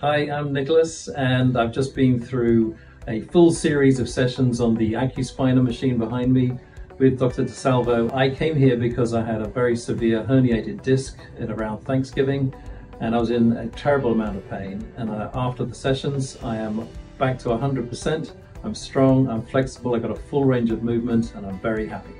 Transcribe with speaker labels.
Speaker 1: Hi, I'm Nicolas, and I've just been through a full series of sessions on the AccuSpina machine behind me with Dr. DeSalvo. I came here because I had a very severe herniated disc at around Thanksgiving, and I was in a terrible amount of pain. And uh, after the sessions, I am back to 100%. I'm strong, I'm flexible, I've got a full range of movement, and I'm very happy.